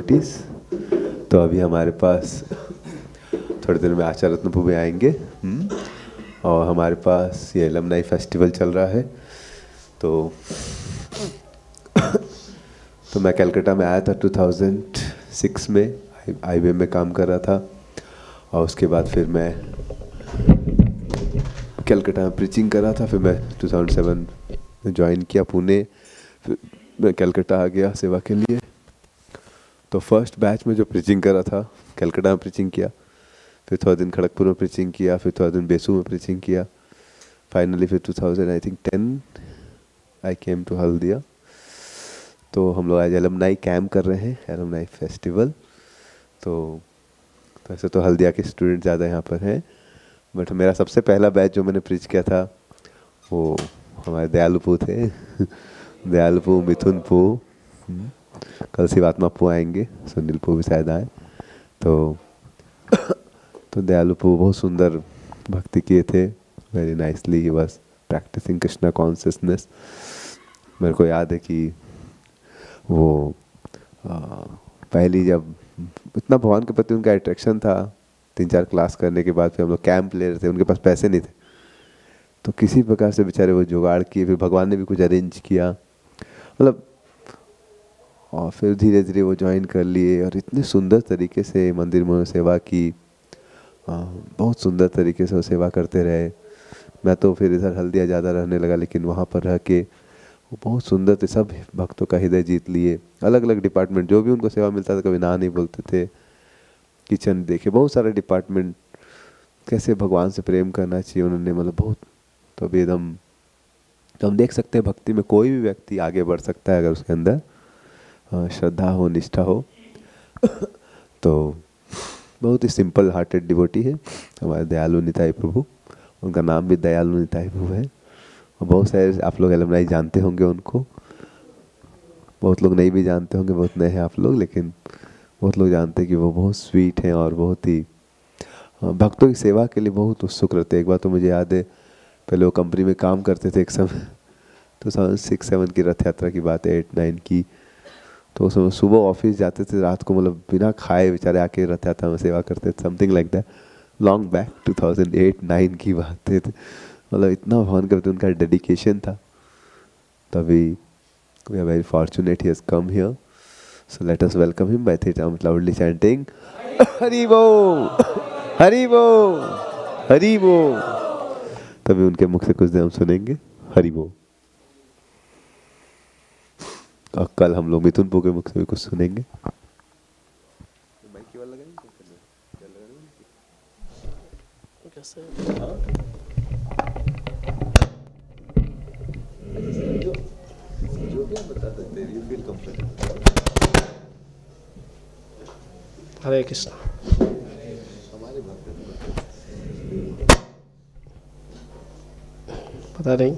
Devotees तो अभी हमारे पास थोड़ी देर में आचार्य रत्न भी आएँगे। हम्म, और हमारे पास ये लमनाई फेस्टिवल चल रहा है। तो तो मैं कलकत्ता में आया था 2006 में। आई में काम कर रहा था। और उसके बाद फिर मैं कलकत्ता में प्रीचिंग कर रहा था। फिर मैं 2007 में ज्वाइन किया पुणे। फिर मैं कलकत्ता आ गया सेवा के लिए। तो फ़र्स्ट बैच में जो प्रीचिंग करा था कलकत्ता में प्रीचिंग किया फिर थोड़ा दिन खड़गपुर में प्रीचिंग किया फिर थोड़ा दिन बेसू में प्रीचिंग किया फाइनली फिर 2000 I think ten I came to Haldia. तो हम लोग आज एलमनाई कैम्प कर रहे हैं एलमनाई फेस्टिवल तो वैसे तो हल्दिया के स्टूडेंट ज़्यादा यहाँ पर हैं बट मेरा सबसे पहला बैच जो मैंने प्रीच किया था वो हमारे दयालुपू थे। दयालुपू मिथुन पू हम्म, कल शिवात्मा पू आएँगे सुनील पू भी शायद आए। तो तो दयालु दयालुपू बहुत सुंदर भक्ति किए थे very nicely he was practising Krishna consciousness मेरे को याद है कि वो आ, पहली जब इतना भगवान के प्रति उनका अट्रैक्शन था तीन चार क्लास करने के बाद फिर हम लोग कैंप ले रहे थे उनके पास पैसे नहीं थे। तो किसी प्रकार से बेचारे वो जुगाड़ किए फिर भगवान ने भी कुछ अरेंज किया। मतलब और फिर धीरे धीरे वो ज्वाइन कर लिए और इतने सुंदर तरीके से मंदिर में सेवा की। बहुत सुंदर तरीके से वो सेवा करते रहे। मैं तो फिर इधर हल्दिया ज़्यादा रहने लगा, लेकिन वहाँ पर रह के वो बहुत सुंदर थे, सब भक्तों का हृदय जीत लिए। अलग अलग डिपार्टमेंट जो भी उनको सेवा मिलता था, कभी ना नहीं बोलते थे। किचन देखे, बहुत सारे डिपार्टमेंट कैसे भगवान से प्रेम करना चाहिए उन्होंने मतलब बहुत तो एकदम तो हम देख सकते हैं, भक्ति में कोई भी व्यक्ति आगे बढ़ सकता है अगर उसके अंदर। श्रद्धा हो, निष्ठा हो। तो बहुत ही सिंपल हार्टेड डिवोटी है, हमारे दयालु निताई प्रभु। उनका नाम भी दयालु निताई प्रभु है। और बहुत सारे आप लोग एलमनाई जानते होंगे उनको। बहुत लोग नहीं भी जानते होंगे, बहुत नए हैं आप लोग, लेकिन बहुत लोग जानते हैं कि वो बहुत स्वीट हैं और बहुत ही भक्तों की सेवा के लिए बहुत उत्सुक रहते हैं। एक बार तो मुझे याद है, पहले वो कंपनी में काम करते थे एक समय। थाउज़ेंड सिक्स सेवन की रथ यात्रा की बात है एट नाइन की। तो उस समय सुबह ऑफ़िस जाते थे, रात को मतलब बिना खाए बेचारे आके रथ यात्रा में सेवा करते थे something like that long back two thousand eight nine की बात है मतलब इतना भगवान के प्रति उनका डेडिकेशन था। तभी we are very fortunate he come here so let us welcome him by this loudly chanting Hari वो हरि वो हरि वो तभी उनके मुख से कुछ देर हम सुनेंगे हरि वो और कल हम लोग मिथुन पो के मुख से भी कुछ सुनेंगे। हरे कृष्ण। पता नहीं।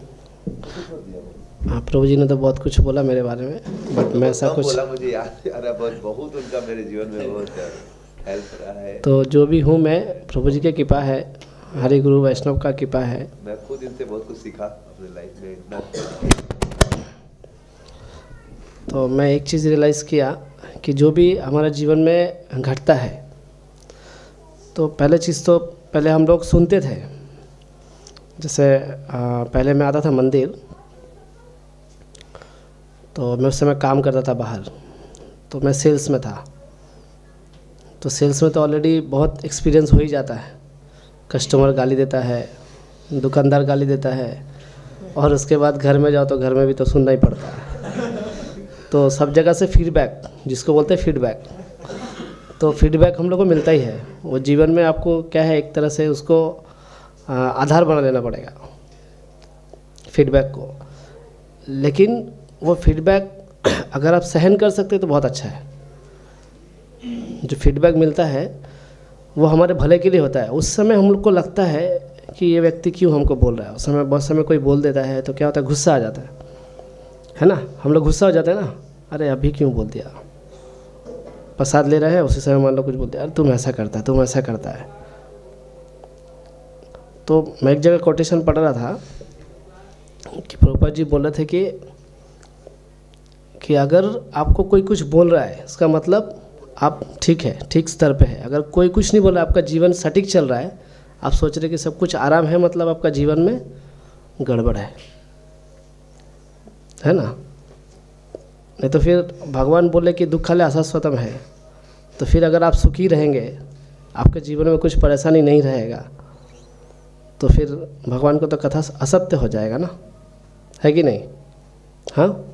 प्रभु जी ने तो बहुत कुछ बोला मेरे बारे में बट मैं ऐसा कुछ बोला मुझे याद अरे बहुत बहुत उनका मेरे जीवन में बहुत हेल्प रहा है। तो जो भी हूँ मैं प्रभु जी की कृपा है हरे गुरु वैष्णव का कृपा है। मैं खुद इनसे बहुत कुछ सीखा अपने लाइफ में इतना। तो मैं एक चीज़ रियलाइज़ किया कि जो भी हमारे जीवन में घटता है तो पहले चीज़ तो पहले हम लोग सुनते थे। जैसे पहले मैं आता था मंदिर तो मैं उस समय काम करता था बाहर। तो मैं सेल्स में था। तो सेल्स में तो ऑलरेडी बहुत एक्सपीरियंस हो ही जाता है। कस्टमर गाली देता है, दुकानदार गाली देता है, और उसके बाद घर में जाओ तो घर में भी तो सुनना ही पड़ता है। तो सब जगह से फीडबैक जिसको बोलते हैं फीडबैक तो फीडबैक हम लोग को मिलता ही है। वो जीवन में आपको क्या है, एक तरह से उसको आधार बना लेना पड़ेगा। फीडबैक को। लेकिन वो फीडबैक अगर आप सहन कर सकते तो बहुत अच्छा है। जो फीडबैक मिलता है, वो हमारे भले के लिए होता है। उस समय हम लोग को लगता है कि ये व्यक्ति क्यों हमको बोल रहा है? उस समय, बहुत समय कोई बोल देता है तो क्या होता है? गुस्सा आ जाता है। है ना? हम लोग गुस्सा हो जाते हैं ना? अरे, अभी क्यों बोल दिया? प्रसाद ले रहे हैं, उसी समय मान लो कुछ बोलते अरे, तुम ऐसा करता है, तुम ऐसा करता है। तो मैं एक जगह कोटेशन पढ़ रहा था कि प्रभुपाद जी बोल रहे थे कि कि अगर आपको कोई कुछ बोल रहा है, इसका मतलब आप ठीक है, ठीक स्तर पे है। अगर कोई कुछ नहीं बोल रहा आपका जीवन सटीक चल रहा है, आप सोच रहे कि सब कुछ आराम है मतलब आपका जीवन में गड़बड़ है। है ना? नहीं तो फिर भगवान बोले कि दुख आशा स्वतम है। तो फिर अगर आप सुखी रहेंगे, आपके जीवन में कुछ परेशानी नहीं रहेगा तो फिर भगवान को तो कथा असत्य हो जाएगा ना? है कि नहीं? हाँ?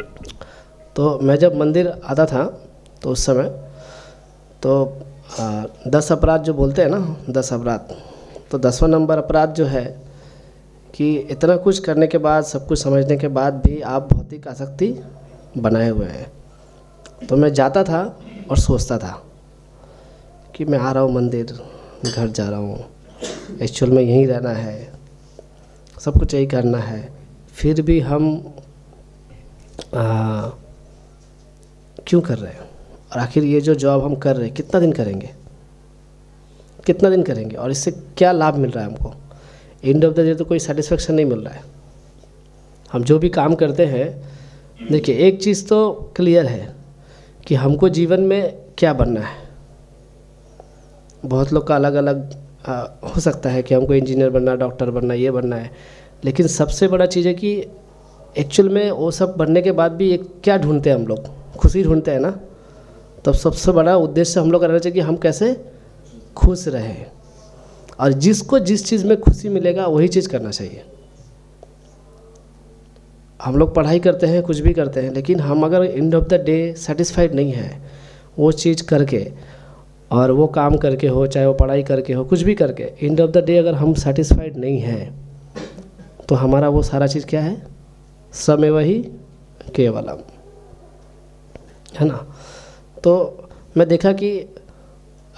तो मैं जब मंदिर आता था तो उस समय तो आ, दस अपराध जो बोलते हैं ना दस अपराध तो दसवां नंबर अपराध जो है कि इतना कुछ करने के बाद सब कुछ समझने के बाद भी आप भौतिक आसक्ति बनाए हुए हैं। तो मैं जाता था और सोचता था कि मैं आ रहा हूँ मंदिर घर जा रहा हूँ। एक्चुअल में यहीं रहना है सब कुछ यही करना है। फिर भी हम क्यों कर रहे हैं? और आखिर ये जो जॉब हम कर रहे हैं, कितना दिन करेंगे? कितना दिन करेंगे? और इससे क्या लाभ मिल रहा है हमको? एंड ऑफ़ द डे तो कोई सेटिस्फेक्शन नहीं मिल रहा है। हम जो भी काम करते हैं, देखिए, एक चीज़ तो क्लियर है कि हमको जीवन में क्या बनना है। बहुत लोग का अलग अलग हो सकता है कि हमको इंजीनियर बनना डॉक्टर बनना, ये बनना है। लेकिन सबसे बड़ा चीज़ है कि एक्चुअल में वो सब बनने के बाद भी एक क्या ढूंढते हैं हम लोग? खुशी ढूंढते हैं ना? तब सबसे बड़ा उद्देश्य हम लोग का रहना चाहिए कि हम कैसे खुश रहें। और जिसको जिस चीज़ में खुशी मिलेगा, वही चीज़ करना चाहिए। हम लोग पढ़ाई करते हैं, कुछ भी करते हैं, लेकिन हम अगर end of the day satisfied नहीं है, वो चीज़ करके, और वो काम करके हो, चाहे वो पढ़ाई करके हो, कुछ भी करके एंड ऑफ़ द डे अगर हम सेटिस्फाइड नहीं हैं तो हमारा वो सारा चीज़ क्या है? समय वही केवलम। है ना? तो मैं देखा कि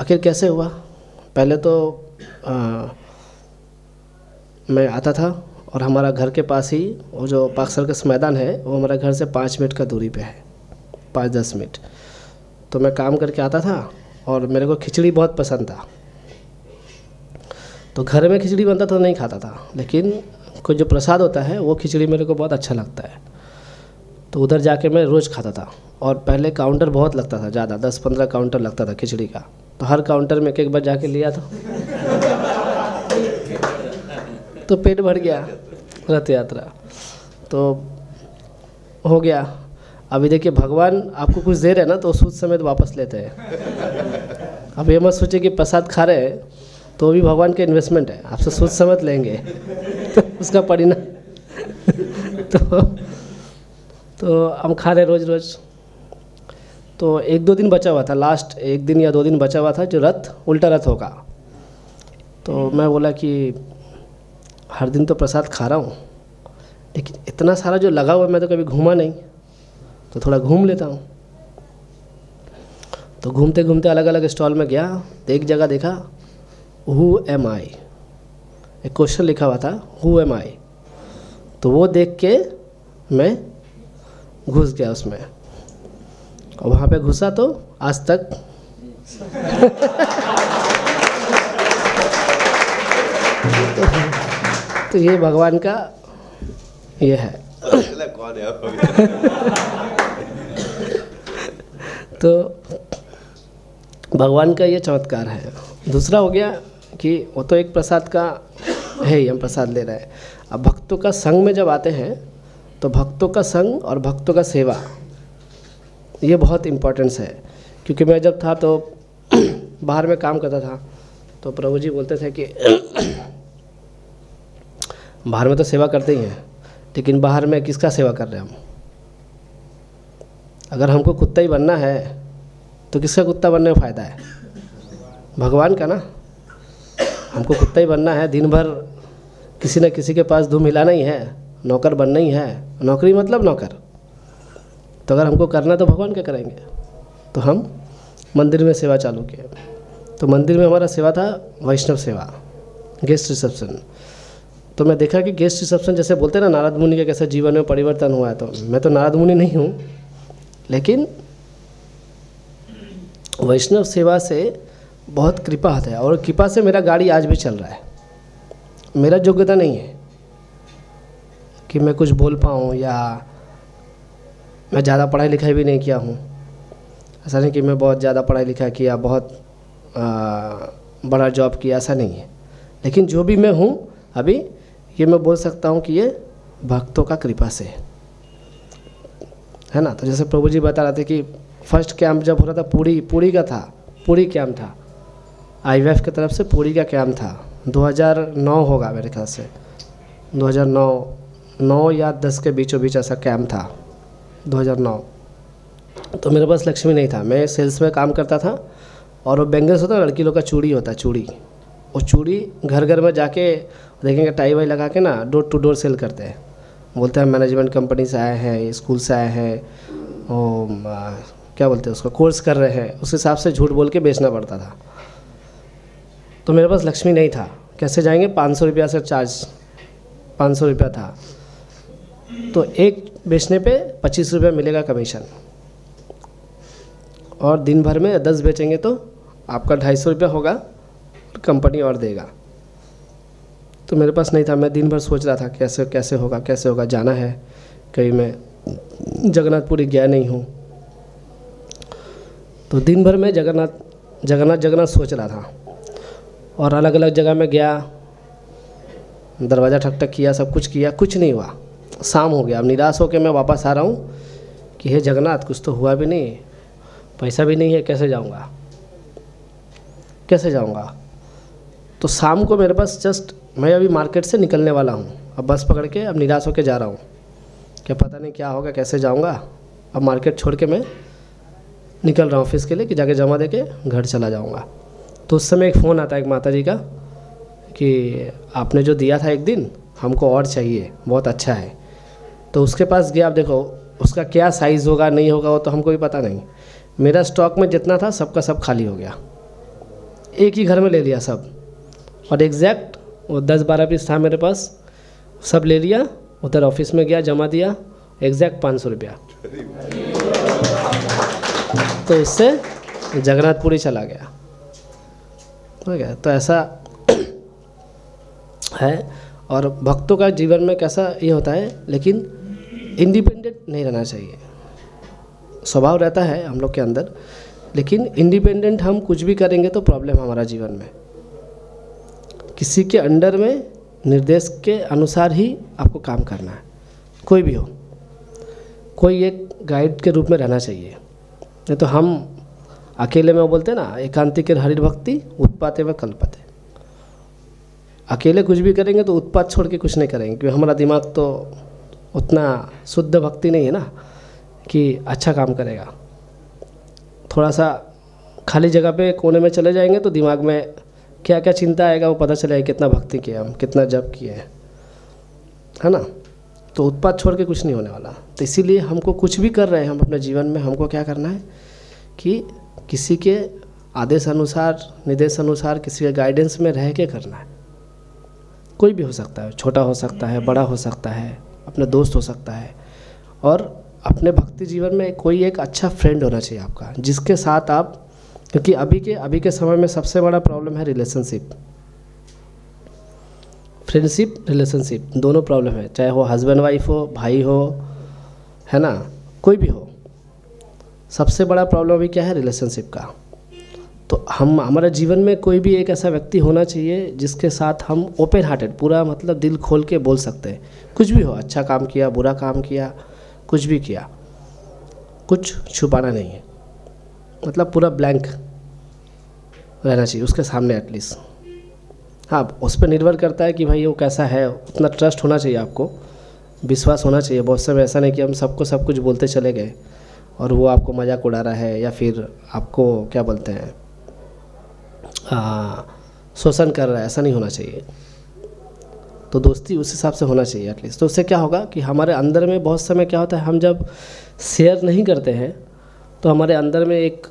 आखिर कैसे हुआ? पहले तो आ, मैं आता था और हमारा घर के पास ही वो जो पाक सर्कस मैदान है वो हमारे घर से पाँच मिनट का दूरी पे है। पाँच दस मिनट। तो मैं काम करके आता था और मेरे को खिचड़ी बहुत पसंद था। तो घर में खिचड़ी बनता तो नहीं खाता था लेकिन कोई जो प्रसाद होता है, वो खिचड़ी मेरे को बहुत अच्छा लगता है। तो उधर जाके मैं रोज़ खाता था और पहले काउंटर बहुत लगता था, ज़्यादा दस पंद्रह काउंटर लगता था खिचड़ी का। तो हर काउंटर में एक एक बार जाके लिया था। तो पेट भर गया रथ यात्रा। तो हो गया। अभी देखिए, भगवान आपको कुछ दे रहे हैं ना तो सूद समेत वापस लेते हैं। अब ये मत सोचिए कि प्रसाद खा रहे हैं। तो भी भगवान के इन्वेस्टमेंट है। आपसे सोच समझ लेंगे। तो उसका परिणाम। तो तो हम खा रहे रोज़ रोज़। तो एक दो दिन बचा हुआ था। लास्ट एक दिन या दो दिन बचा हुआ था जो रथ, उल्टा रथ होगा। तो मैं बोला कि हर दिन तो प्रसाद खा रहा हूँ, लेकिन इतना सारा जो लगा हुआ मैं तो कभी घूमा नहीं। तो थोड़ा घूम लेता हूँ। तो घूमते घूमते अलग अलग स्टॉल में गया। तो एक जगह देखा। हु एम आई एक क्वेश्चन लिखा हुआ था हु एम आई तो वो देख के मैं घुस गया उसमें। और वहाँ पे घुसा तो आज तक। तो ये भगवान का ये है। तो भगवान का ये चमत्कार है। दूसरा हो गया कि वो तो एक प्रसाद का है ही, हम प्रसाद ले रहे हैं। अब भक्तों का संग में जब आते हैं तो भक्तों का संग और भक्तों का सेवा, ये बहुत इम्पोर्टेंस है। क्योंकि मैं जब था तो बाहर में काम करता था तो प्रभु जी बोलते थे कि बाहर में तो सेवा करते ही हैं, लेकिन बाहर में किसका सेवा कर रहे हैं हम? अगर हमको कुत्ता ही बनना है तो किसका कुत्ता बनने में फ़ायदा है? भगवान का ना? हमको कुत्ता ही बनना है दिन भर किसी न किसी के पास धूम हिलाना ही है। नौकर बनना ही है। नौकरी मतलब नौकर। तो अगर हमको करना तो भगवान क्या करेंगे? तो हम मंदिर में सेवा चालू किए। तो मंदिर में हमारा सेवा था वैष्णव सेवा गेस्ट रिसेप्शन तो मैं देखा कि गेस्ट रिसेप्शन जैसे बोलते हैं ना, नारद मुनि के कैसे जीवन में परिवर्तन हुआ है तो मैं तो नारद मुनि नहीं हूँ। लेकिन वैष्णव सेवा से बहुत कृपा है और कृपा से मेरा गाड़ी आज भी चल रहा है। मेरा योग्यता नहीं है कि मैं कुछ बोल पाऊँ या मैं ज़्यादा पढ़ाई लिखाई भी नहीं किया हूँ। ऐसा नहीं कि मैं बहुत ज़्यादा पढ़ाई लिखा किया बहुत आ, बड़ा जॉब किया ऐसा नहीं है। लेकिन जो भी मैं हूँ अभी ये मैं बोल सकता हूँ कि ये भक्तों का कृपा से है। है ना? तो जैसे प्रभु जी बता रहे थे कि फ़र्स्ट कैंप जब हो रहा था पूरी पूरी का था पूरी कैंप था। आई की तरफ़ से पूरी का कैम्प था। 2009 होगा मेरे ख्याल से। 2009 9 या 10 के बीचों बीच ऐसा कैम्प था। 2009 तो मेरे पास लक्ष्मी नहीं था। मैं सेल्स में काम करता था और वो बैंगल्स होता है लड़की लोग का चूड़ी होता है, चूड़ी। वो चूड़ी घर घर में जाके देखेंगे टाई वाई लगा के ना, डोर टू डोर सेल करते हैं। बोलते हैं मैनेजमेंट कंपनी से आए हैं, स्कूल से आए हैं क्या बोलते हैं उसका, कोर्स कर रहे हैं। उस हिसाब से झूठ बोल के बेचना पड़ता था। तो मेरे पास लक्ष्मी नहीं था। कैसे जाएँगे? पाँच सौ रुपया से चार्ज पाँच सौ रुपया था। तो एक बेचने पे पच्चीस रुपया मिलेगा कमीशन और दिन भर में दस बेचेंगे तो आपका ढाई सौ रुपया होगा कंपनी और देगा। तो मेरे पास नहीं था। मैं दिन भर सोच रहा था कैसे कैसे होगा कैसे होगा, जाना है। कहीं मैं जगन्नाथपुरी गया नहीं हूँ। तो दिन भर में जगन्नाथ जगन्नाथ जगन्नाथ सोच रहा था। और अलग अलग जगह में गया, दरवाज़ा ठक ठक किया, सब कुछ किया, कुछ नहीं हुआ। शाम हो गया। अब निराश होकर मैं वापस आ रहा हूँ कि हे जगन्नाथ, कुछ तो हुआ भी नहीं, पैसा भी नहीं है, कैसे जाऊँगा? कैसे जाऊँगा? तो शाम को मेरे पास जस्ट मैं अभी मार्केट से निकलने वाला हूँ। अब बस पकड़ के अब निराश होकर जा रहा हूँ। क्या पता नहीं क्या होगा, कैसे जाऊँगा? अब मार्केट छोड़ के मैं निकल रहा हूँ ऑफ़िस के लिए कि जाके जमा दे के घर चला जाऊँगा। तो उस समय एक फ़ोन आता है एक माता जी का कि आपने जो दिया था एक दिन हमको और चाहिए बहुत अच्छा है। तो उसके पास गया आप देखो उसका क्या साइज़ होगा नहीं होगा वो तो हमको भी पता नहीं। मेरा स्टॉक में जितना था सबका सब खाली हो गया। एक ही घर में ले लिया सब। और एग्जैक्ट वो दस बारह पीस था मेरे पास सब ले लिया उधर ऑफ़िस में गया जमा दिया एग्जैक्ट पाँच सौ रुपया। तो इससे जगन्नाथपुरी चला गया। हो गया तो ऐसा है। और भक्तों का जीवन में कैसा ये होता है, लेकिन इंडिपेंडेंट नहीं रहना चाहिए। स्वभाव रहता है हम लोग के अंदर, लेकिन इंडिपेंडेंट हम कुछ भी करेंगे तो प्रॉब्लम हमारा जीवन में। किसी के अंडर में निर्देश के अनुसार ही आपको काम करना है, कोई भी हो। कोई एक गाइड के रूप में रहना चाहिए। नहीं तो हम अकेले में वो बोलते हैं ना एकांतिक हरिर भक्ति उत्पाते व कल्पते। अकेले कुछ भी करेंगे तो उत्पात छोड़ के कुछ नहीं करेंगे, क्योंकि हमारा दिमाग तो उतना शुद्ध भक्ति नहीं है ना, कि अच्छा काम करेगा। थोड़ा सा खाली जगह पे कोने में चले जाएँगे तो दिमाग में क्या क्या चिंता आएगा, वो पता चलेगा कितना भक्ति किया हम, कितना जप किए हैं। है ना? तो उत्पाद छोड़ के कुछ नहीं होने वाला। तो इसीलिए हमको कुछ भी कर रहे हैं, हम अपने जीवन में हमको क्या करना है कि किसी के आदेश अनुसार निर्देश अनुसार किसी के गाइडेंस में रह के करना है। कोई भी हो सकता है, छोटा हो सकता है, बड़ा हो सकता है, अपने दोस्त हो सकता है, और अपने भक्ति जीवन में कोई एक अच्छा फ्रेंड होना चाहिए आपका, जिसके साथ आप, क्योंकि अभी के अभी के समय में सबसे बड़ा प्रॉब्लम है रिलेशनशिप फ्रेंडशिप रिलेशनशिप दोनों प्रॉब्लम है, चाहे वो हस्बैंड वाइफ हो, भाई हो, है ना? कोई भी हो। सबसे बड़ा प्रॉब्लम अभी क्या है? रिलेशनशिप का। तो हम, हमारे जीवन में कोई भी एक ऐसा व्यक्ति होना चाहिए जिसके साथ हम ओपन हार्टेड पूरा मतलब दिल खोल के बोल सकते हैं। कुछ भी हो अच्छा काम किया, बुरा काम किया, कुछ भी किया, कुछ छुपाना नहीं है। मतलब पूरा ब्लैंक रहना चाहिए, उसके सामने एटलीस्ट हाँ उस पर निर्भर करता है कि भाई वो कैसा है, उतना ट्रस्ट होना चाहिए आपको, विश्वास होना चाहिए। बहुत समय ऐसा नहीं कि हम सबको सब कुछ बोलते चले गए। और वो आपको मज़ाक उड़ा रहा है या फिर आपको, क्या बोलते हैं शोषण कर रहा है, ऐसा नहीं होना चाहिए। तो दोस्ती उस हिसाब से होना चाहिए एटलीस्ट तो उससे क्या होगा कि हमारे अंदर में बहुत समय क्या होता है, हम जब शेयर नहीं करते हैं तो हमारे अंदर में एक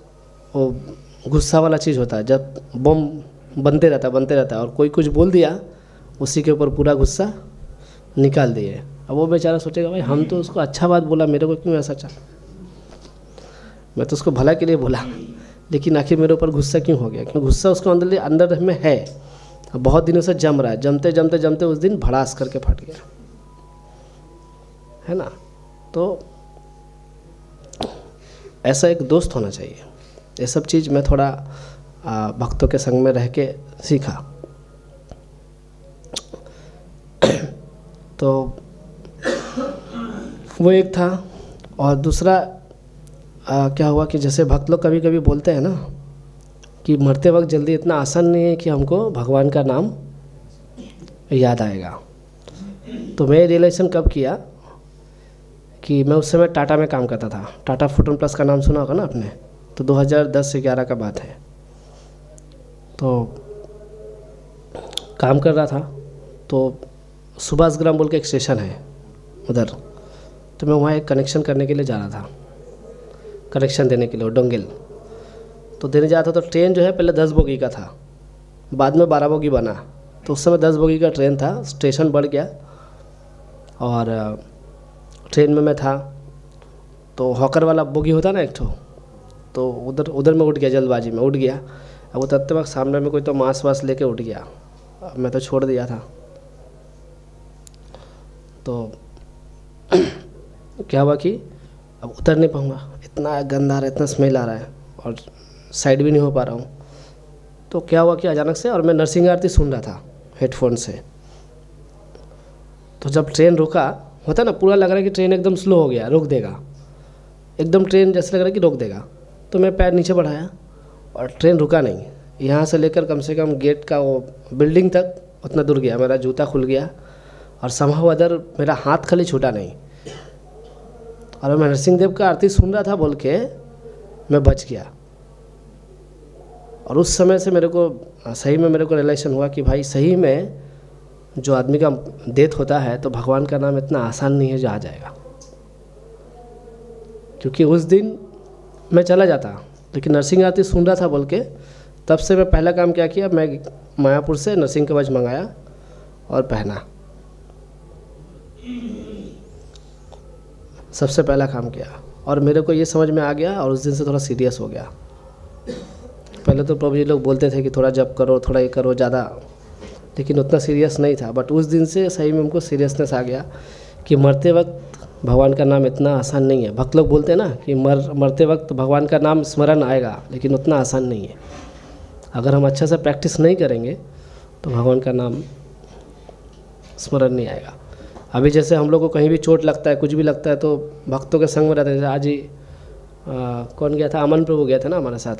गुस्सा वाला चीज़ होता है। जब बम बनते रहता है, बनते रहता है, और कोई कुछ बोल दिया, उसी के ऊपर पूरा गुस्सा निकाल दिए। अब वो बेचारा सोचेगा, भाई, हम तो उसको अच्छा बात बोला, मेरे को क्यों ऐसा चाह मैं तो उसको भला के लिए बोला। लेकिन आखिर मेरे ऊपर गुस्सा क्यों हो गया? क्यों गुस्सा उसको अंदर अंदर में है। बहुत दिनों से जम रहा है। जमते जमते जमते उस दिन भड़ास करके फट गया। है ना? तो ऐसा एक दोस्त होना चाहिए। ये सब चीज़ मैं थोड़ा भक्तों के संग में रह के सीखा। तो वो एक था। और दूसरा आ, क्या हुआ कि जैसे भक्त लोग कभी कभी बोलते हैं ना कि मरते वक्त जल्दी इतना आसान नहीं है कि हमको भगवान का नाम याद आएगा। तो मैं रियलाइजेशन कब किया कि मैं उस समय टाटा में काम करता था। टाटा फोटोन प्लस का नाम सुना होगा ना आपने? तो 2010 से ग्यारह का बात है। तो काम कर रहा था। तो सुभाष ग्राम बोल के एक स्टेशन है उधर। तो मैं वहाँ एक कनेक्शन करने के लिए जा रहा था। कनेक्शन देने के लिए डोंगेल तो देने जाता तो ट्रेन जो है पहले दस बोगी का था। बाद में बारह बोगी बना। तो उस समय दस बोगी का ट्रेन था, स्टेशन बढ़ गया। और ट्रेन में मैं था। तो हॉकर वाला बोगी होता ना एक ठो तो उधर उधर में उठ गया जल्दबाजी में, उठ गया। अब उतरते वक्त सामने में कोई तो मांस वास लेके उठ गया। अब मैं तो छोड़ दिया था। तो क्या हुआ कि अब उतर नहीं पाऊँगा। इतना गंदा आ रहा है इतना स्मेल आ रहा है और साइड भी नहीं हो पा रहा हूँ। तो क्या हुआ कि अचानक से और मैं नरसिंह आरती सुन रहा था हेडफोन से। तो जब ट्रेन रुका, होता ना, पूरा लग रहा है कि ट्रेन एकदम स्लो हो गया, रोक देगा। एकदम ट्रेन जैसे लग रहा है कि रोक देगा। तो मैं पैर नीचे बढ़ाया और ट्रेन रुका नहीं। यहाँ से लेकर कम से कम गेट का वो बिल्डिंग तक उतना दूर गया, मेरा जूता खुल गया और संभव अदर मेरा हाथ खाली छूटा नहीं। और मैं नरसिंह देव का आरती सुन रहा था बोल के, मैं बच गया। और उस समय से मेरे को, सही में मेरे को रिलेशन हुआ कि भाई सही में जो आदमी का डेथ होता है तो भगवान का नाम इतना आसान नहीं है जो आ जाएगा। क्योंकि उस दिन मैं चला जाता, लेकिन नरसिंह आरती सुन रहा था बोल के, तब से मैं पहला काम क्या किया, मैं मायापुर से नरसिंह कवच मंगाया और पहना। सबसे पहला काम किया। और मेरे को ये समझ में आ गया और उस दिन से थोड़ा सीरियस हो गया। पहले तो प्रभु जी लोग बोलते थे कि थोड़ा जब करो, थोड़ा ये करो, ज़्यादा। लेकिन उतना सीरियस नहीं था। बट उस दिन से सही में हमको सीरियसनेस आ गया कि मरते वक्त भगवान का नाम इतना आसान नहीं है। भक्त लोग बोलते हैं ना कि मर, मरते वक्त भगवान का नाम स्मरण आएगा, लेकिन उतना आसान नहीं है। अगर हम अच्छा से प्रैक्टिस नहीं करेंगे तो भगवान का नाम स्मरण नहीं आएगा। अभी जैसे हम लोग को कहीं भी चोट लगता है, कुछ भी लगता है तो भक्तों के संग में रहते हैं। आज ही कौन गया था? अमन प्रभु गया था ना हमारे साथ।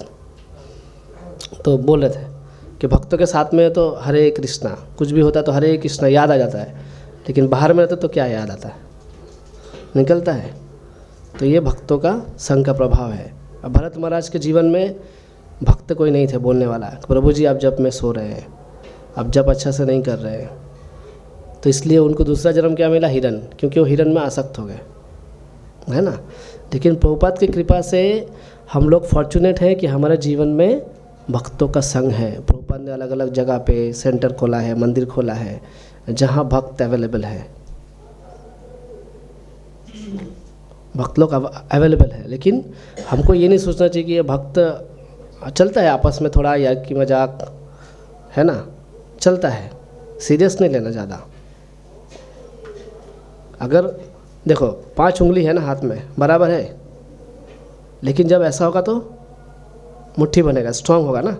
तो बोल रहे थे कि भक्तों के साथ में तो हरे कृष्णा, कुछ भी होता है तो हरे कृष्णा याद आ जाता है। लेकिन बाहर में रहते तो क्या याद आता है? निकलता है। तो ये भक्तों का संघ का प्रभाव है। अब भरत महाराज के जीवन में भक्त कोई नहीं थे, बोलने वाला प्रभु जी, आप जब में सो रहे हैं। अब जब अच्छा से नहीं कर रहे हैं। तो इसलिए उनको दूसरा जन्म क्या मिला? हिरन, क्योंकि वो हिरन में आसक्त हो गए। है ना? लेकिन प्रभुपात की कृपा से हम लोग फॉर्चुनेट हैं कि हमारे जीवन में भक्तों का संग है। प्रभुपात ने अलग अलग जगह पे सेंटर खोला है, मंदिर खोला है, जहाँ भक्त अवेलेबल है। भक्त लोग अवेलेबल है। लेकिन हमको ये नहीं सोचना चाहिए कि ये भक्त चलता है आपस में थोड़ा यार की मज़ाक, है ना? चलता है। सीरियस नहीं लेना ज़्यादा। अगर देखो, पाँच उंगली है ना हाथ में, बराबर है। लेकिन जब ऐसा होगा तो मुट्ठी बनेगा स्ट्रांग होगा ना।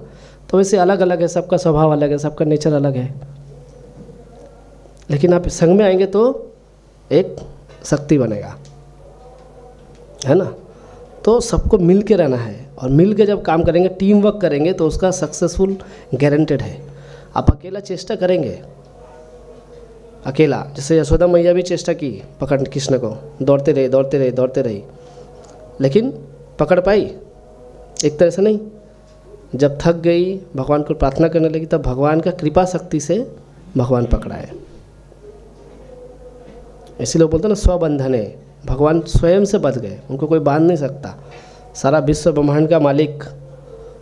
तो वैसे अलग अलग है, सबका स्वभाव अलग है, सबका नेचर अलग है। लेकिन आप संग में आएँगे तो एक शक्ति बनेगा। है ना? तो सबको मिल के रहना है। और मिल के जब काम करेंगे टीम वर्क करेंगे तो उसका सक्सेसफुल गारंटेड है। आप अकेला चेष्टा करेंगे अकेला, जैसे यशोदा मैया भी चेष्टा की पकड़ कृष्ण को, दौड़ते रहे दौड़ते रहे, दौड़ते रही। लेकिन पकड़ पाई? एक तरह से नहीं। जब थक गई, भगवान को प्रार्थना करने लगी, तब भगवान का कृपा शक्ति से भगवान पकड़ाए। इसीलिए बोलते ना, स्वबंधन है। भगवान स्वयं से बच गए, उनको कोई बाँध नहीं सकता। सारा विश्व ब्रह्मांड का मालिक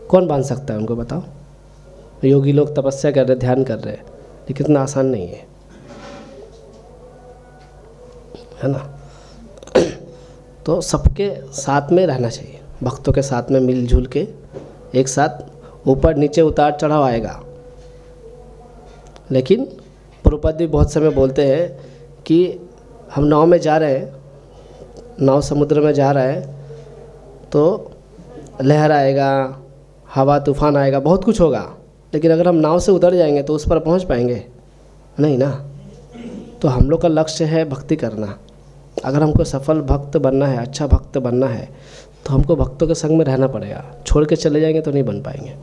कौन बाँध सकता है, उनको बताओ? योगी लोग तपस्या कर रहे, ध्यान कर रहे, लेकिन इतना आसान नहीं है। है ना? तो सबके साथ में रहना चाहिए। भक्तों के साथ में मिलजुल के एक साथ ऊपर नीचे उतार चढ़ाव आएगा। लेकिन प्रभुपद भी बहुत समय बोलते हैं कि हम नाव में जा रहे हैं, नाव समुद्र में जा रहे हैं तो लहर आएगा, हवा, तूफ़ान आएगा, बहुत कुछ होगा। लेकिन अगर हम नाव से उतर जाएँगे तो उस पर पहुँच पाएँगे। नहीं ना? तो हम लोग का लक्ष्य है भक्ति करना। अगर हमको सफल भक्त बनना है अच्छा भक्त बनना है तो हमको भक्तों के संग में रहना पड़ेगा। छोड़ के चले जाएँगे तो नहीं बन पाएँगे।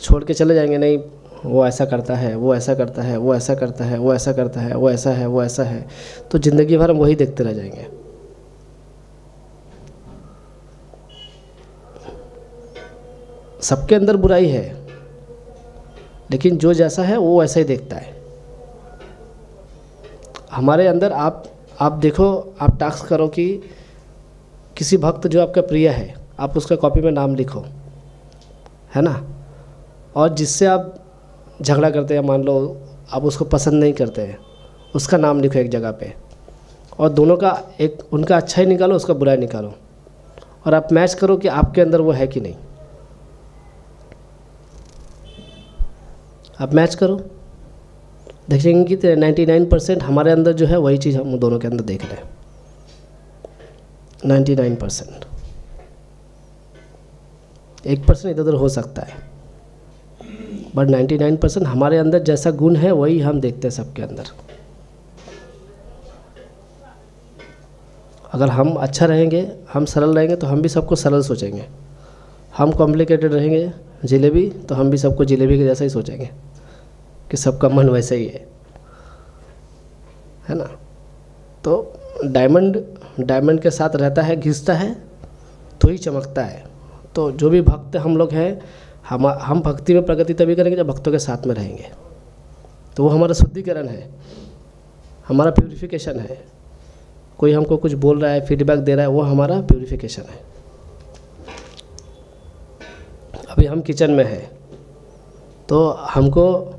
छोड़ के चले जाएँगे, नहीं, वो ऐसा करता है, वो ऐसा करता है, वो ऐसा करता है, वो ऐसा करता है, वो ऐसा है, वो ऐसा है तो ज़िंदगी भर हम वही देखते रह जाएँगे। सबके अंदर बुराई है, लेकिन जो जैसा है, वो वैसा ही देखता है। हमारे अंदर आप आप देखो, आप टास्क करो कि किसी भक्त जो आपका प्रिय है, आप उसका कॉपी में नाम लिखो, है ना? और जिससे आप झगड़ा करते हैं, मान लो, आप उसको पसंद नहीं करते हैं उसका नाम लिखो एक जगह पे। और दोनों का एक, उनका अच्छा ही निकालो, उसका बुरा ही निकालो। और आप मैच करो कि आपके अंदर वो है कि नहीं। आप मैच करो। देखेंगे कि नाइन्टी नाइन परसेंट हमारे अंदर जो है वही चीज़ हम दोनों के अंदर देख रहे हैं नाइन्टी नाइन परसेंट एक परसेंट इधर उधर हो सकता है। बट नाइन्टी नाइन परसेंट हमारे अंदर जैसा गुण है, वही हम देखते हैं सबके अंदर। अगर हम अच्छा रहेंगे, हम सरल रहेंगे तो हम भी सबको सरल सोचेंगे। हम कॉम्प्लिकेटेड रहेंगे, जिलेबी तो हम भी सबको जिलेबी के जैसा ही सोचेंगे। कि सबका मन वैसा ही है। है ना? तो डायमंड डायमंड के साथ रहता है, घिसता है तो ही चमकता है। तो जो भी भक्त हम लोग हैं, हम हम भक्ति में प्रगति तभी करेंगे जब भक्तों के साथ में रहेंगे। तो वो हमारा शुद्धिकरण है। हमारा प्योरिफिकेशन है। कोई हमको कुछ बोल रहा है फीडबैक दे रहा है, वो हमारा प्योरिफिकेशन है। अभी हम किचन में हैं। तो हमको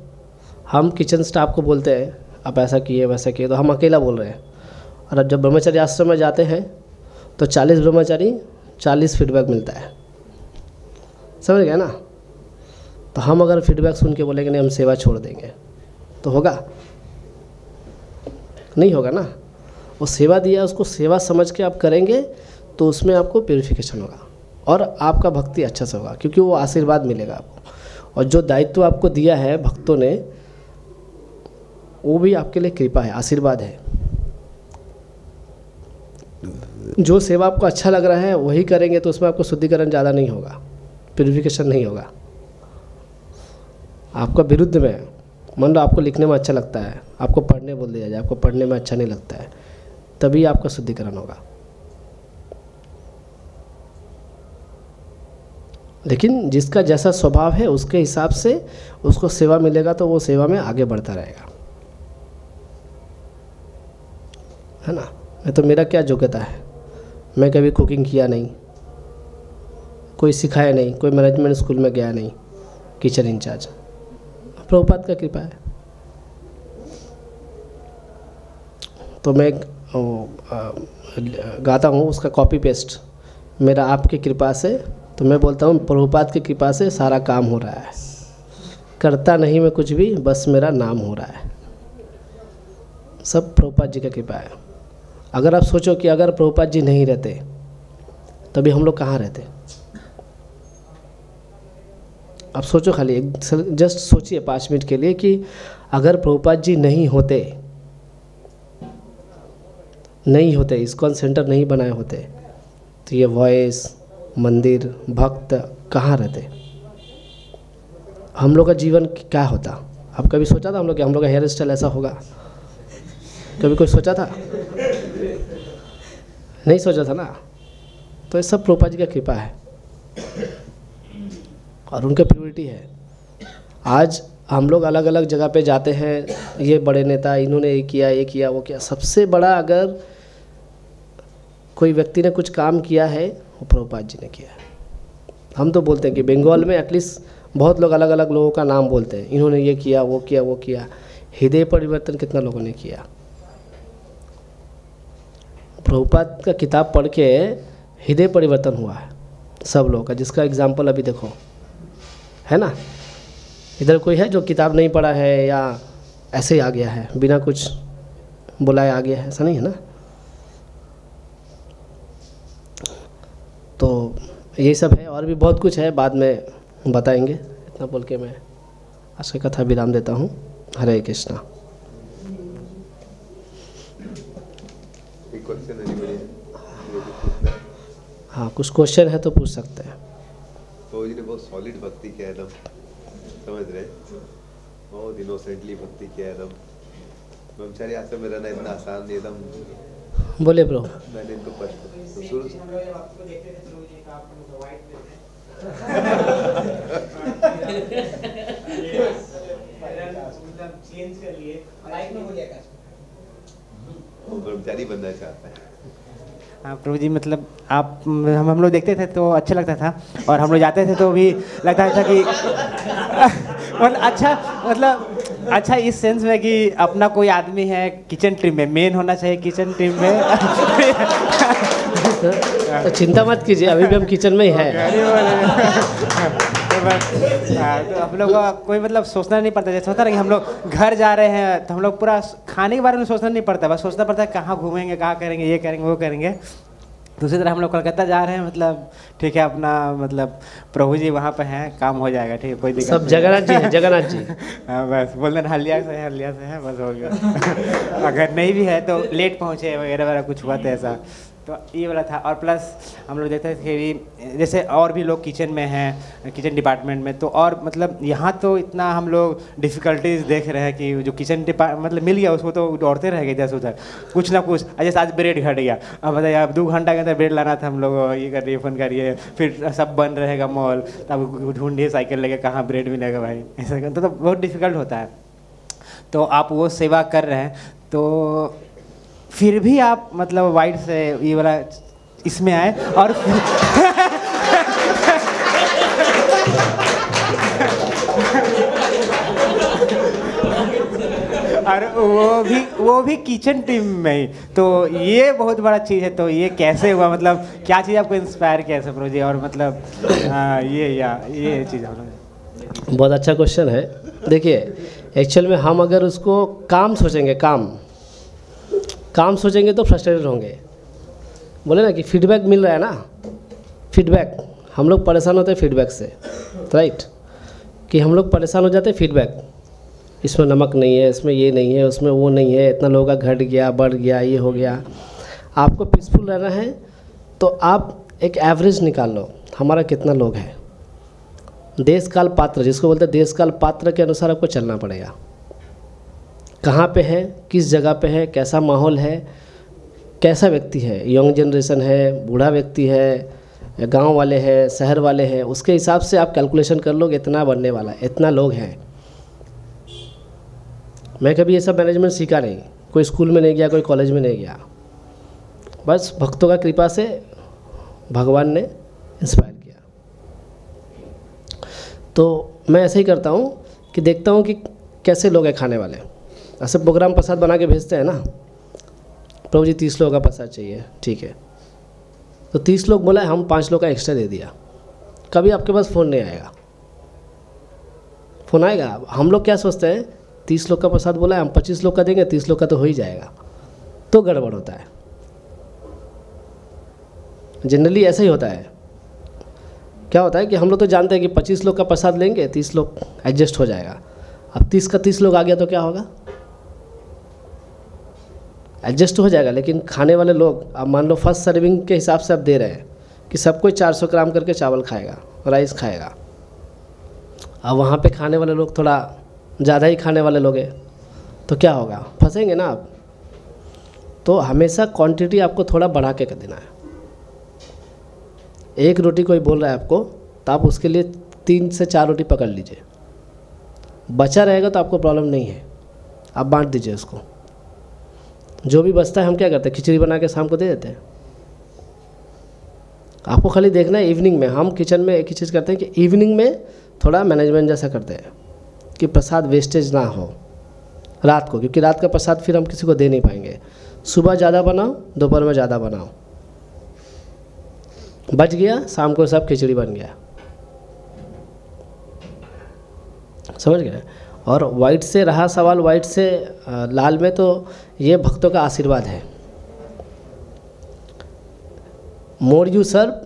हम किचन स्टाफ को बोलते हैं, आप ऐसा किए, वैसा किए। तो हम अकेला बोल रहे हैं। और अब जब ब्रह्मचारी आश्रम में जाते हैं तो चालीस ब्रह्मचारी, चालीस फीडबैक मिलता है। समझ गए ना? तो हम अगर फीडबैक सुन के बोलेंगे, नहीं, हम सेवा छोड़ देंगे। तो होगा? नहीं होगा ना? वो सेवा दिया, उसको सेवा समझ के आप करेंगे तो उसमें आपको प्योरिफिकेशन होगा। और आपका भक्ति अच्छा से होगा, क्योंकि वो आशीर्वाद मिलेगा आपको। और जो दायित्व आपको दिया है, भक्तों ने वो भी आपके लिए कृपा है, आशीर्वाद है। जो सेवा आपको अच्छा लग रहा है, वही करेंगे तो उसमें आपको शुद्धिकरण ज़्यादा नहीं होगा प्योरिफिकेशन नहीं होगा। आपका विरुद्ध में, मान लो आपको लिखने में अच्छा लगता है, आपको पढ़ने बोल दिया जाए, आपको पढ़ने में अच्छा नहीं लगता है, तभी आपका शुद्धिकरण होगा। लेकिन जिसका जैसा स्वभाव है, उसके हिसाब से उसको सेवा मिलेगा तो वो सेवा में आगे बढ़ता रहेगा। है ना? मैं तो मेरा क्या योग्यता है? मैं कभी कुकिंग किया नहीं। कोई सिखाया नहीं, कोई मैनेजमेंट स्कूल में गया नहीं किचन इंचार्ज प्रभुपात का कृपा है। तो मैं गाता हूँ, उसका कॉपी पेस्ट मेरा आपकी कृपा से तो मैं बोलता हूँ प्रभुपात की कृपा से सारा काम हो रहा है। करता नहीं मैं कुछ भी, बस मेरा नाम हो रहा है। सब प्रभुपात जी का कृपा है। अगर आप सोचो कि अगर प्रभुपाद जी नहीं रहते, तभी हम लोग कहाँ रहते? आप सोचो खाली, एक जस्ट सोचिए पाँच मिनट के लिए कि अगर प्रभुपाद जी नहीं होते नहीं होते, इस्कॉन सेंटर नहीं बनाए होते तो ये वॉइस मंदिर, भक्त कहाँ रहते? हम लोग का जीवन क्या होता? आप कभी सोचा था हम लोग हम लोग का हेयर स्टाइल ऐसा होगा? कभी कोई सोचा था? नहीं सोचा था ना? तो ये सब प्रोपा जी का कृपा है। और उनका प्योरिटी है। आज हम लोग अलग अलग जगह पे जाते हैं। ये बड़े नेता, इन्होंने ये किया ये किया, वो किया। सबसे बड़ा अगर कोई व्यक्ति ने कुछ काम किया है, वो प्रभुपाद जी ने किया। हम तो बोलते हैं कि बंगाल में एटलीस्ट बहुत लोग अलग अलग लोगों का नाम बोलते हैं। इन्होंने ये किया, वो किया वो किया। हृदय परिवर्तन कितना लोगों ने किया। प्रभुपाद का किताब पढ़ के हृदय परिवर्तन हुआ है, सब लोगों का, जिसका एग्ज़ाम्पल अभी देखो। है ना? इधर कोई है जो किताब नहीं पढ़ा है या ऐसे ही आ गया है, बिना कुछ बुलाए आ गया है, ऐसा नहीं है ना? तो यही सब है, और भी बहुत कुछ है, बाद में बताएँगे। इतना बोल के मैं आज की कथा विराम देता हूँ। हरे कृष्णा। हाँ कुछ क्वेश्चन है तो पूछ सकते हैं। तो जी ने बहुत सॉलिड भक्ति किया एकदम समझ रहे बहुत इनोसेंटली भक्ति किया एकदम ब्रह्मचारी आश्रम में रहना इतना आसान नहीं एकदम बोले ब्रो। मैंने इनको कष्ट तो शुरू ब्रह्मचारी बनना चाहता है। हाँ प्रभु जी मतलब आप हम हम लोग देखते थे तो अच्छा लगता था और हम लोग जाते थे तो भी लगता था कि मतलब अच्छा मतलब अच्छा इस सेंस में कि अपना कोई आदमी है किचन टीम में मेन होना चाहिए किचन टीम में। तो चिंता मत कीजिए अभी भी हम किचन में ही है। बस तो हम लोग को कोई मतलब सोचना नहीं पड़ता। जैसे होता ना कि हम लोग घर जा रहे हैं तो हम लोग पूरा खाने के बारे में सोचना नहीं पड़ता। बस सोचना पड़ता है कहाँ घूमेंगे कहाँ करेंगे ये करेंगे वो करेंगे। दूसरी तरह हम लोग कलकत्ता जा रहे हैं मतलब ठीक है अपना मतलब प्रभु जी वहाँ पे हैं काम हो जाएगा ठीक है कोई दिक्कत सब। जगन्नाथ जी हैं जगन्नाथ जी। हाँ बस बोल देना हल्दिया से है हल्दिया से है बस हो गया। अगर नहीं भी है तो लेट पहुँचे वगैरह वगैरह कुछ हुआ तो ऐसा। तो ये वाला था। और प्लस हम लोग देखते थे कि जैसे और भी लोग किचन में हैं किचन डिपार्टमेंट में तो और मतलब यहाँ तो इतना हम लोग डिफ़िकल्टीज देख रहे हैं कि जो किचन डिपार्ट मतलब मिल गया उसको तो दौड़ते रह गए इधर से उधर। कुछ ना कुछ जैसे आज ब्रेड घट गया। अब बताइए अब दो घंटा के अंदर ब्रेड लाना था हम लोग ये करिए फ़ोन करिए फिर सब बंद रहेगा मॉल तब ढूंढिए साइकिल लेके कहाँ ब्रेड मिलेगा भाई। ऐसा तो, तो बहुत डिफ़िकल्ट होता है। तो आप वो सेवा कर रहे हैं तो फिर भी आप मतलब वाइट से ये वाला इसमें आए और और वो भी वो भी किचन टीम में ही। तो ये बहुत बड़ा चीज़ है तो ये कैसे हुआ? मतलब क्या चीज़ आपको इंस्पायर किया ऐसे प्रोजेक्ट और मतलब आ, ये या ये चीज़ हम बहुत अच्छा क्वेश्चन है। देखिए एक्चुअल में हम अगर उसको काम सोचेंगे काम काम सोचेंगे तो फ्रस्ट्रेटेड होंगे। बोले ना कि फीडबैक मिल रहा है ना? फीडबैक हम लोग परेशान होते हैं फीडबैक से राइट कि हम लोग परेशान हो जाते हैं फीडबैक इसमें नमक नहीं है, इसमें ये नहीं है, उसमें वो नहीं है, इतना लोगों का घट गया, बढ़ गया, ये हो गया। आपको पीसफुल रहना है तो आप एक एवरेज निकाल लो, हमारा कितना लोग है? देश काल पात्र, जिसको बोलते हैं देश काल पात्र के अनुसार आपको चलना पड़ेगा। कहाँ पे है, किस जगह पे है, कैसा माहौल है, कैसा व्यक्ति है, यंग जनरेशन है, बूढ़ा व्यक्ति है, गाँव वाले हैं, शहर वाले हैं, उसके हिसाब से आप कैलकुलेशन कर लोगे, इतना बनने वाला है इतना लोग हैं। मैं कभी ये सब मैनेजमेंट सीखा नहीं, कोई स्कूल में नहीं गया, कोई कॉलेज में नहीं गया। बस भक्तों का कृपा से भगवान ने इंस्पायर किया। तो मैं ऐसे ही करता हूँ कि देखता हूँ कि कैसे लोग हैं खाने वाले। ऐसे प्रोग्राम प्रसाद बना के भेजते हैं ना। प्रभु जी, तीस लोगों का प्रसाद चाहिए, ठीक है। तो तीस लोग बोला, हम पाँच लोग का एक्स्ट्रा दे दिया। कभी आपके पास फ़ोन नहीं आएगा। फ़ोन आएगा? हम लोग क्या सोचते हैं? तीस लोग का प्रसाद बोला है हम पच्चीस लोग का देंगे, तीस लोग का तो हो ही जाएगा। तो गड़बड़ होता है। जनरली ऐसा ही होता है। क्या होता है कि हम लोग तो जानते हैं कि पच्चीस लोग का प्रसाद लेंगे, तीस लोग एडजस्ट हो जाएगा। अब तीस का तीस लोग आ गया तो क्या होगा? एडजस्ट हो जाएगा, लेकिन खाने वाले लोग, अब मान लो फ़र्स्ट सर्विंग के हिसाब से आप दे रहे हैं कि सब कोई 400 ग्राम करके चावल खाएगा राइस खाएगा। अब वहाँ पे खाने वाले लोग थोड़ा ज़्यादा ही खाने वाले लोग हैं तो क्या होगा? फंसेंगे ना आप? तो हमेशा क्वांटिटी आपको थोड़ा बढ़ा के कर देना है। एक रोटी कोई बोल रहा है आपको तो आप उसके लिए तीन से चार रोटी पकड़ लीजिए। बचा रहेगा तो आपको प्रॉब्लम नहीं है। आप बांट दीजिए उसको। जो भी बचता है, हम क्या करते हैं? खिचड़ी बना के शाम को दे देते हैं। आपको खाली देखना है इवनिंग में। हम किचन में एक ही चीज़ करते हैं कि इवनिंग में थोड़ा मैनेजमेंट जैसा करते हैं कि प्रसाद वेस्टेज ना हो रात को, क्योंकि रात का प्रसाद फिर हम किसी को दे नहीं पाएँगे। सुबह ज़्यादा बनाओ, दोपहर में ज़्यादा बनाओ। बच गया, शाम को सब खिचड़ी बन गया। समझ गए? और वाइट से रहा सवाल, वाइट से लाल में तो ये भक्तों का आशीर्वाद है। मोर यू सर्व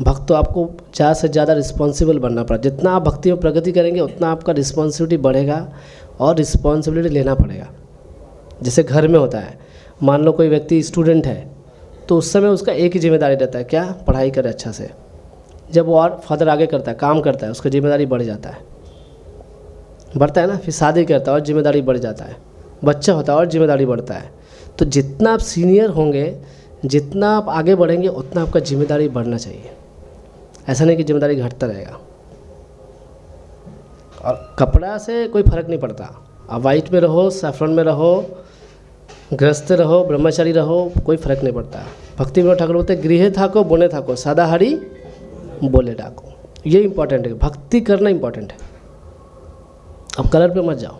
भक्त, आपको ज़्यादा से ज़्यादा रिस्पॉन्सिबल बनना पड़ा। जितना आप भक्ति में प्रगति करेंगे, उतना आपका रिस्पॉन्सिबिलिटी बढ़ेगा और रिस्पॉन्सिबिलिटी लेना पड़ेगा। जैसे घर में होता है, मान लो कोई व्यक्ति स्टूडेंट है तो उस समय उसका एक ही ज़िम्मेदारी रहता है, क्या? पढ़ाई करे अच्छा से। जब वो और फादर आगे करता है, काम करता है, उसका ज़िम्मेदारी बढ़ जाता है। बढ़ता है ना, फिर शादी करता है और ज़िम्मेदारी बढ़ जाता है। बच्चा होता है और ज़िम्मेदारी बढ़ता है। तो जितना आप सीनियर होंगे, जितना आप आगे बढ़ेंगे, उतना आपका ज़िम्मेदारी बढ़ना चाहिए। ऐसा नहीं कि ज़िम्मेदारी घटता रहेगा। और कपड़ा से कोई फ़र्क नहीं पड़ता। आप वाइट में रहो सैफरन में रहो, ग्रस्त रहो, ब्रह्मचारी रहो, कोई फ़र्क नहीं पड़ता। भक्ति विनोद ठाकुर बोलते गृह था को बोने था को सादा हरी बोले डाको। ये इंपॉर्टेंट है। भक्ति करना इंपॉर्टेंट है। अब कलर पे मत जाओ।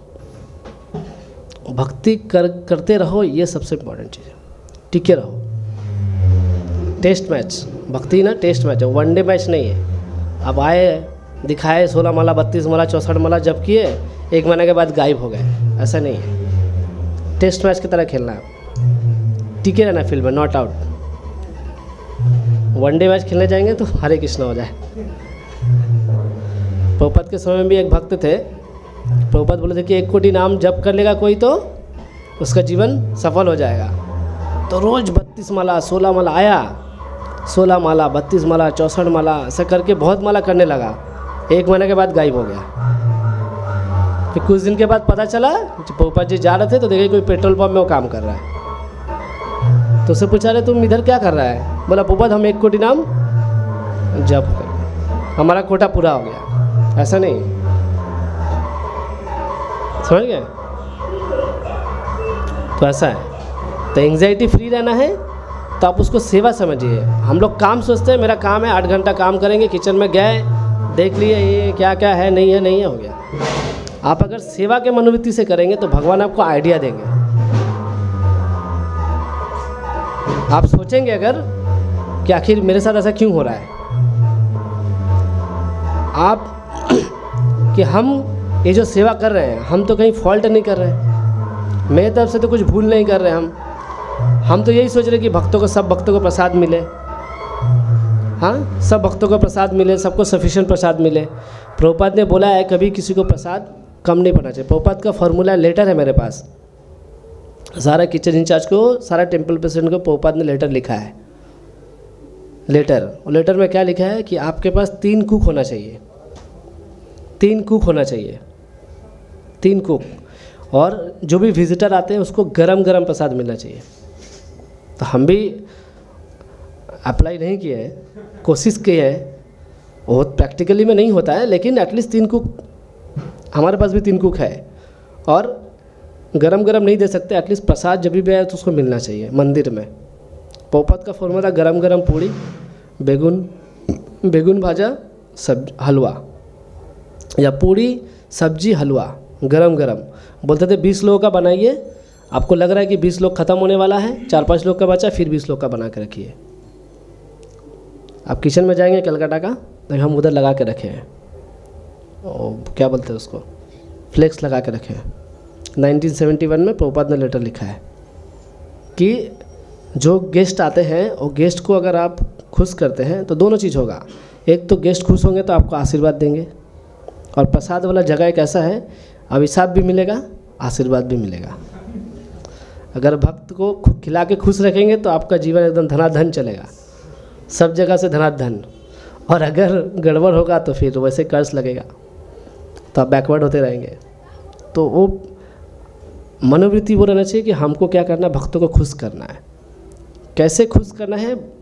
भक्ति कर, करते रहो, ये सबसे इम्पोर्टेंट चीज़ है। टिके रहो। Test match. भक्ति ना टेस्ट मैच है। वनडे मैच नहीं है। अब आए, दिखाए, सोलह माला, बत्तीस माला, चौंसठ माला जब किए, एक महीने के बाद गायब हो गए। ऐसा नहीं है। टेस्ट मैच की तरह खेलना है। टिके रहना फ़ील्ड में नॉट आउट वनडे मैच खेलने जाएँगे तो हरे कृष्ण हो जाए। पोपत के समय में भी एक भक्त थे प्रभुपद बोले थे कि एक कोटि नाम जप कर लेगा कोई तो उसका जीवन सफल हो जाएगा. तो रोज़ बत्तीस माला, सोलह माला आया, सोलह माला, बत्तीस माला, चौंसठ माला, ऐसा करके बहुत माला करने लगा। एक महीने के बाद गायब हो गया। फिर कुछ दिन के बाद पता चला पोपा जी जा रहे थे तो देखे कोई पेट्रोल पंप में वो काम कर रहा है। तो उससे पूछा रहे तुम इधर क्या कर रहा है? बोला पोपत हम एक कोटी नाम जब हमारा कोटा पूरा हो गया। ऐसा नहीं समझ गए? तो ऐसा है। तो एंग्जाइटी फ्री रहना है तो आप उसको सेवा समझिए। हम लोग काम सोचते हैं, मेरा काम है, आठ घंटा काम करेंगे किचन में गए, देख लिए, ये क्या क्या है, नहीं है नहीं है, हो गया। आप अगर सेवा के मनोवृत्ति से करेंगे तो भगवान आपको आइडिया देंगे। आप सोचेंगे अगर कि आखिर मेरे साथ ऐसा क्यों हो रहा है? आप कि हम ये जो सेवा कर रहे हैं, हम तो कहीं फॉल्ट नहीं कर रहे। मेरे तरफ़ से तो कुछ भूल नहीं कर रहे हम। हम तो यही सोच रहे कि भक्तों को, सब भक्तों को प्रसाद मिले। हाँ सब भक्तों को प्रसाद मिले, सबको सफिशिएंट प्रसाद मिले। प्रभुपाद ने बोला है, कभी किसी को प्रसाद कम नहीं पड़ना चाहिए। पोपात का फॉर्मूला लेटर है मेरे पास। सारा किचन इंचार्ज को, सारा टेंपल प्रेसिडेंट को पोपात ने लेटर लिखा है। लेटर और लेटर में क्या लिखा है कि आपके पास तीन कुक होना चाहिए। तीन कुक होना चाहिए। तीन कुक और जो भी विजिटर आते हैं, उसको गरम गरम प्रसाद मिलना चाहिए। तो हम भी अप्लाई नहीं किए हैं, कोशिश की है। बहुत प्रैक्टिकली में नहीं होता है, लेकिन एटलीस्ट तीन कुक हमारे पास भी तीन कुक है। और गरम गरम नहीं दे सकते एटलीस्ट प्रसाद जब भी आए तो उसको मिलना चाहिए, मंदिर में। पोपत का फॉर्मूला गरम गरम पूड़ी, बेगुन बेगुन भाजा, सब, हलवा। या पूड़ी, सब्ज़ी, हलवा। गरम गरम। बोलते थे, बीस लोगों का बनाइए। आपको लग रहा है कि बीस लोग ख़त्म होने वाला है, चार पाँच लोग का बचा, फिर बीस लोग का बना के रखिए। आप किचन में जाएँगे कलकत्ता का तो हम उधर लगा के रखे हैं। क्या बोलते हैं उसको? फ्लेक्स लगा के रखे हैं। 1971 में प्रोपाद ने लेटर लिखा है कि जो गेस्ट आते हैं वो गेस्ट को अगर आप खुश करते हैं तो दोनों चीज़ होगा। एक तो गेस्ट खुश होंगे तो आपको आशीर्वाद देंगे। और प्रसाद वाला जगह एक ऐसा है अभिशाप भी मिलेगा, आशीर्वाद भी मिलेगा। अगर भक्त को खिला के खुश रखेंगे तो आपका जीवन एकदम धनाधन चलेगा। सब जगह से धनाधन। और अगर गड़बड़ होगा तो फिर वैसे कर्ज लगेगा। तो आप बैकवर्ड होते रहेंगे। तो वो मनोवृत्ति वो रहना चाहिए कि हमको क्या करना है, भक्तों को खुश करना है। कैसे खुश करना है?